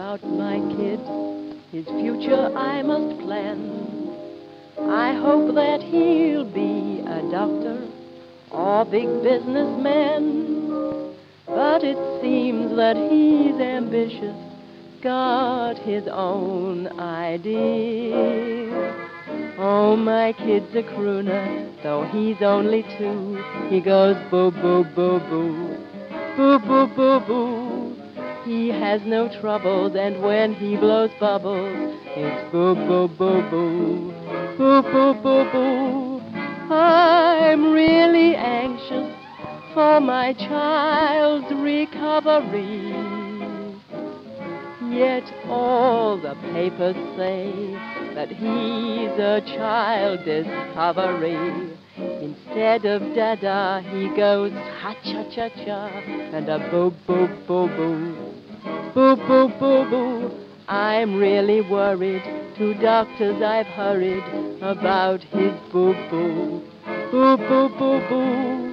about my kid. His future I must plan. I hope that he'll be a doctor or big businessman. But it seems that he's ambitious, got his own idea. Oh, my kid's a crooner, though he's only two. He goes boo boo boo boo, boo boo boo boo. Has no troubles, and when he blows bubbles, it's boo boo boo boo, boo boo boo boo. I'm really anxious for my child's recovery. Yet all the papers say that he's a child discovery. Instead of dada, he goes ha cha cha cha and a boo boo boo boo. Boo boo boo boo. I'm really worried. To doctors I've hurried about his boo boo. Boo boo boo boo.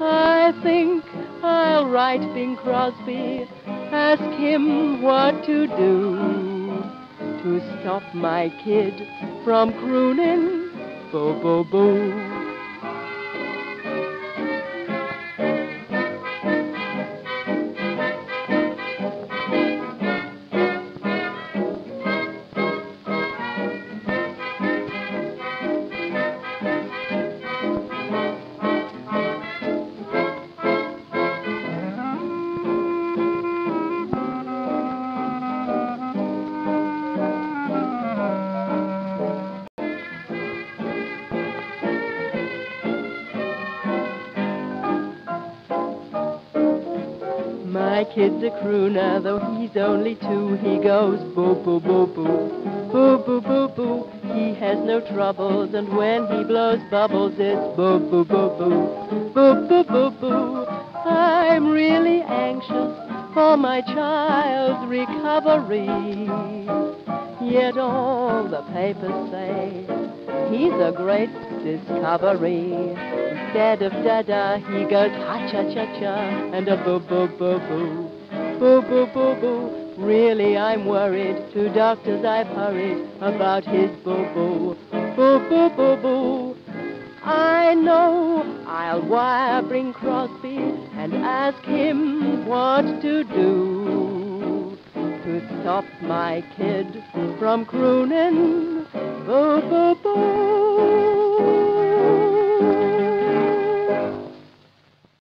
I think I'll write Bing Crosby, ask him what to do to stop my kid from crooning boo boo boo. My kid's a crooner, though he's only two. He goes boo boo boo boo, boo boo boo boo. He has no troubles, and when he blows bubbles, it's boo boo boo boo, boo boo boo boo. I'm really anxious for my child's recovery. Yet all the papers say he's a great discovery. Instead of dada, he goes ha cha cha cha and a boo boo boo boo. Boo boo boo boo. Really, I'm worried. To doctors I've hurried about his boo boo. Boo boo boo boo. I know I'll wire Bing Crosby and ask him what to do to stop my kid from crooning